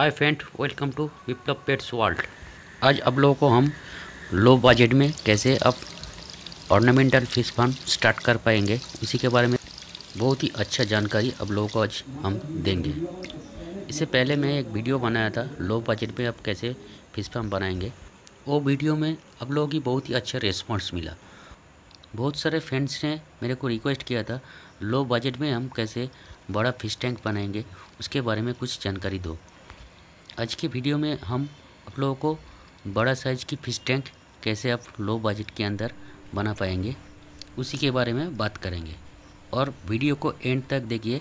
Hi friend welcome to Viplav pets world आज आप लोगों को हम लो बजट में कैसे अब ऑर्नामेंटल फ़िश फार्म स्टार्ट कर पाएँगे उसी के बारे में बहुत ही अच्छा जानकारी आप लोगों को आज हम देंगे। इससे पहले मैं एक वीडियो बनाया था लो बजट में अब कैसे फ़िश फार्म बनाएँगे। वो वीडियो में आप लोगों की बहुत ही अच्छा रिस्पॉन्स मिला। बहुत सारे फ्रेंड्स ने मेरे को रिक्वेस्ट किया था लो बजट में हम कैसे बड़ा फ़िश टैंक बनाएँगे, उसके बारे में कुछ जानकारी दो। आज के वीडियो में हम आप लोगों को बड़ा साइज़ की फ़िश टैंक कैसे आप लो बजट के अंदर बना पाएँगे, उसी के बारे में बात करेंगे। और वीडियो को एंड तक देखिए।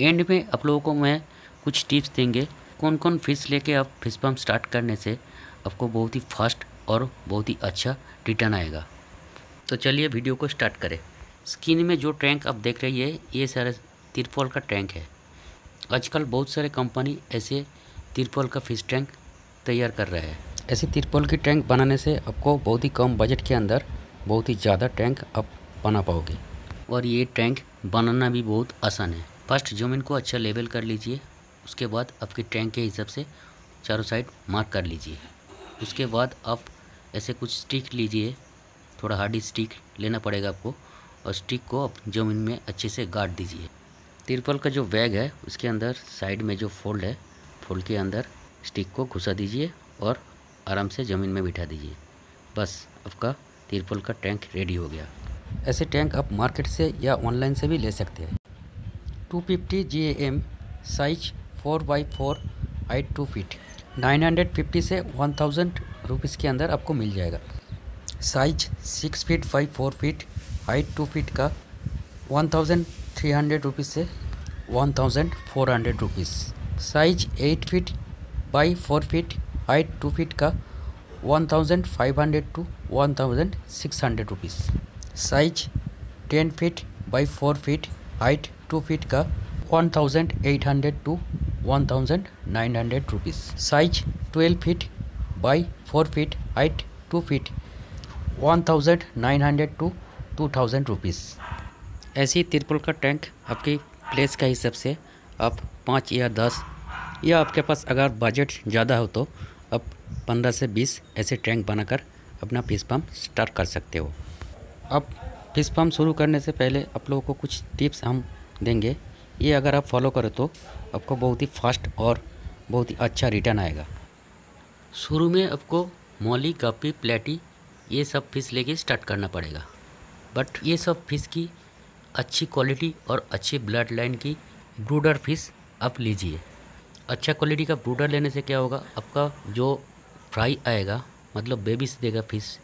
एंड में आप लोगों को मैं कुछ टिप्स देंगे कौन कौन फ़िश लेके आप फ़िश पम्प स्टार्ट करने से आपको बहुत ही फास्ट और बहुत ही अच्छा रिटर्न आएगा। तो चलिए वीडियो को स्टार्ट करें। स्किन में जो टैंक आप देख रही है, ये सारा तिरपल का टैंक है। आजकल बहुत सारे कंपनी ऐसे तिरपल का फ़िश टैंक तैयार कर रहे हैं। ऐसे तिरपल की टैंक बनाने से आपको बहुत ही कम बजट के अंदर बहुत ही ज़्यादा टैंक आप बना पाओगे। और ये टैंक बनाना भी बहुत आसान है। फ़र्स्ट ज़मीन को अच्छा लेवल कर लीजिए उसके बाद आपके टैंक के हिसाब से चारों साइड मार्क कर लीजिए। उसके बाद आप ऐसे कुछ स्टिक लीजिए थोड़ा हार्डी स्टिक लेना पड़ेगा आपको और स्टिक को आप ज़मीन में अच्छे से गाड़ दीजिए। तिरपल का जो बैग है उसके अंदर साइड में जो फोल्ड है फूल के अंदर स्टिक को घुसा दीजिए और आराम से ज़मीन में बिठा दीजिए। बस, आपका तिरपल का टैंक रेडी हो गया। ऐसे टैंक आप मार्केट से या ऑनलाइन से भी ले सकते हैं। Two fifty G M size four by four height two feet nine hundred fifty से वन थाउज़ेंड रुपीज़ के अंदर आपको मिल जाएगा। Size six feet by four feet height two feet का one thousand three hundred rupees से one thousand four hundred rupees size eight feet by four feet height two feet का one thousand five hundred to one thousand six hundred rupees size ten feet by four feet height two feet का one thousand eight hundred to one thousand nine hundred rupees size twelve feet by four feet height two feet one thousand nine hundred to two thousand rupees ऐसी तिरपुल का tank आपकी place का हिसाब से आप पाँच या दस, या आपके पास अगर बजट ज़्यादा हो तो आप पंद्रह से बीस ऐसे टैंक बनाकर अपना फ़िश पम्प स्टार्ट कर सकते हो। अब फ़िश पम्प शुरू करने से पहले आप लोगों को कुछ टिप्स हम देंगे। ये अगर आप फॉलो करो तो आपको बहुत ही फास्ट और बहुत ही अच्छा रिटर्न आएगा। शुरू में आपको मौली गप्पी प्लेटी ये सब फ़िश लेके स्टार्ट करना पड़ेगा। बट ये सब फ़िश की अच्छी क्वालिटी और अच्छी ब्लड लाइन की ब्रूडर फ़िश आप लीजिए। अच्छा क्वालिटी का ब्रूडर लेने से क्या होगा? आपका जो फ्राई आएगा मतलब बेबी से देगा फ़िश,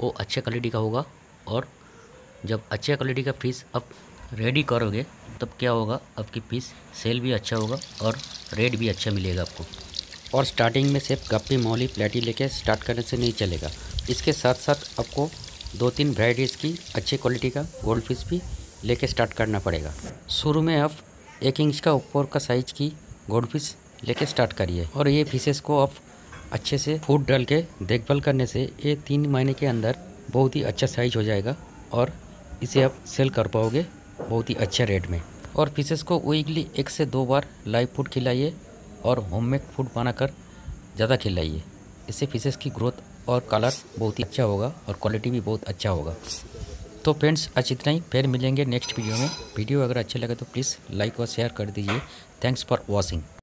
वो अच्छे क्वालिटी का होगा और जब अच्छा क्वालिटी का फ़िश आप रेडी करोगे, तब क्या होगा? आपकी फ़िश सेल भी अच्छा होगा और रेट भी अच्छा मिलेगा आपको। और स्टार्टिंग में सिर्फ़ गप्पी, मौली प्लेटी लेके स्टार्ट करने से नहीं चलेगा। इसके साथ साथ आपको दो तीन वैराइटीज़ की अच्छी क्वालिटी का गोल्ड फ़िश भी लेके स्टार्ट करना पड़ेगा। शुरू में आप एक इंच का ऊपर का साइज़ की गोल्ड फ़िश लेके स्टार्ट करिए। और ये फिशेस को आप अच्छे से फ़ूड डाल के देखभाल करने से ये तीन महीने के अंदर बहुत ही अच्छा साइज़ हो जाएगा और इसे आप सेल कर पाओगे बहुत ही अच्छे रेट में। और फिशेस को वीकली एक से दो बार लाइव फ़ूड खिलाइए और होममेड फ़ूड बनाकर ज़्यादा खिलाइए। इससे फिशेस की ग्रोथ और कलर बहुत ही अच्छा होगा और क्वालिटी भी बहुत अच्छा होगा। तो फ्रेंड्स, आज इतना ही। फिर मिलेंगे नेक्स्ट वीडियो में। वीडियो अगर अच्छे लगे तो प्लीज़ लाइक और शेयर कर दीजिए। Thanks for watching.